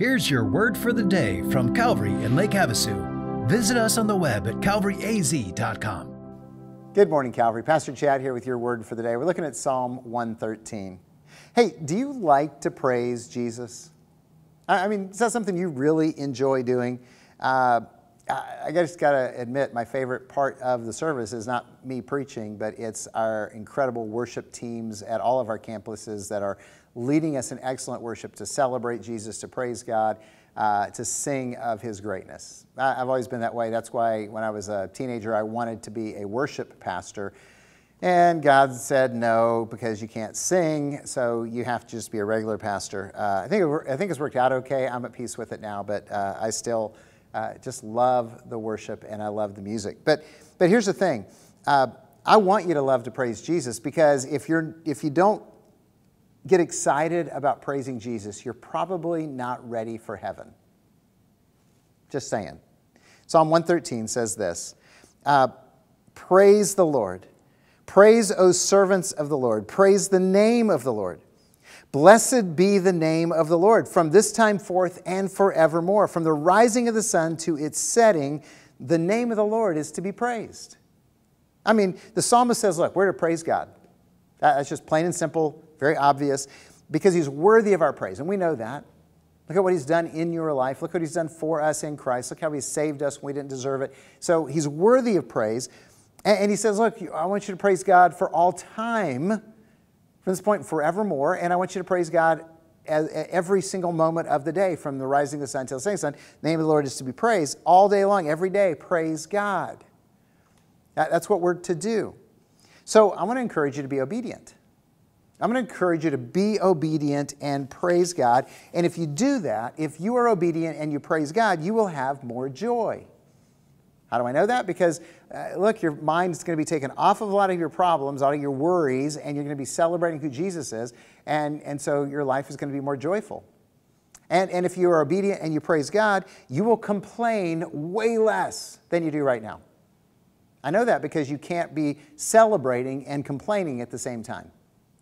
Here's your word for the day from Calvary in Lake Havasu. Visit us on the web at calvaryaz.com. Good morning, Calvary. Pastor Chad here with your word for the day. We're looking at Psalm 113. Hey, do you like to praise Jesus? I mean, is that something you really enjoy doing? Uh, I just got to admit, my favorite part of the service is not me preaching, but it's our incredible worship teams at all of our campuses that are leading us in excellent worship to celebrate Jesus, to praise God, uh, to sing of his greatness. I, have always been that way. That's why when I was a teenager, I wanted to be a worship pastor. And God said no because you can't sing, so you have to just be a regular pastor. Uh, I think it, I think it's worked out okay. I'm at peace with it now, but uh, I still uh, just love the worship and I love the music. But but here's the thing. Uh, I want you to love to praise Jesus because if you're if you don't get excited about praising Jesus, you're probably not ready for heaven. Just saying. Psalm 113 says this uh, Praise the Lord. Praise, O servants of the Lord. Praise the name of the Lord. Blessed be the name of the Lord from this time forth and forevermore. From the rising of the sun to its setting, the name of the Lord is to be praised. I mean, the psalmist says, Look, we're to praise God. That's just plain and simple very obvious, because he's worthy of our praise. And we know that. Look at what he's done in your life. Look what he's done for us in Christ. Look how he saved us when we didn't deserve it. So he's worthy of praise. And he says, Look, I want you to praise God for all time, from this point forevermore. And I want you to praise God every single moment of the day, from the rising of the sun till the setting sun. The name of the Lord is to be praised all day long, every day. Praise God. That's what we're to do. So I want to encourage you to be obedient. I'm going to encourage you to be obedient and praise God. And if you do that, if you are obedient and you praise God, you will have more joy. How do I know that? Because, uh, look, your mind is going to be taken off of a lot of your problems, out of your worries, and you're going to be celebrating who Jesus is. And, and so your life is going to be more joyful. And, and if you are obedient and you praise God, you will complain way less than you do right now. I know that because you can't be celebrating and complaining at the same time.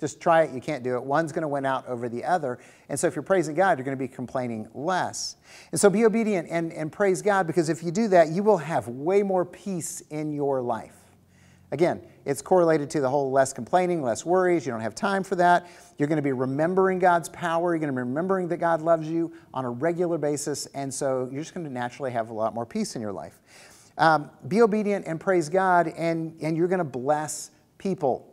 Just try it, you can't do it. One's going to win out over the other. And so if you're praising God, you're going to be complaining less. And so be obedient and, and praise God because if you do that, you will have way more peace in your life. Again, it's correlated to the whole less complaining, less worries. You don't have time for that. You're going to be remembering God's power. You're going to be remembering that God loves you on a regular basis. And so you're just going to naturally have a lot more peace in your life. Um, be obedient and praise God, and, and you're going to bless people.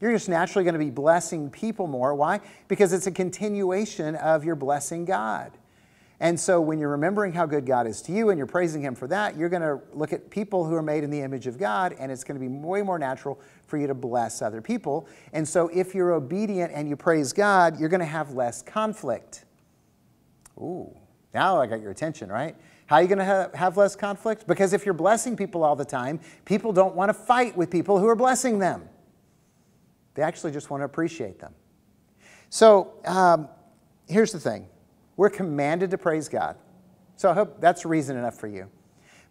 You're just naturally going to be blessing people more. Why? Because it's a continuation of your blessing God. And so when you're remembering how good God is to you and you're praising Him for that, you're going to look at people who are made in the image of God, and it's going to be way more natural for you to bless other people. And so if you're obedient and you praise God, you're going to have less conflict. Ooh, now I got your attention, right? How are you going to have less conflict? Because if you're blessing people all the time, people don't want to fight with people who are blessing them. They actually just want to appreciate them. So um, here's the thing we're commanded to praise God. So I hope that's reason enough for you.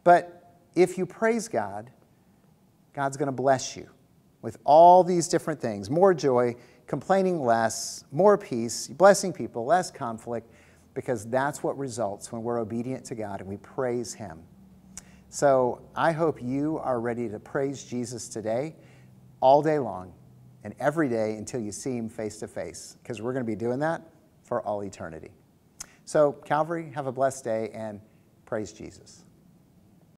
But if you praise God, God's going to bless you with all these different things more joy, complaining less, more peace, blessing people, less conflict, because that's what results when we're obedient to God and we praise Him. So I hope you are ready to praise Jesus today, all day long and every day until you see him face to face, because we're going to be doing that for all eternity. So, Calvary, have a blessed day and praise Jesus.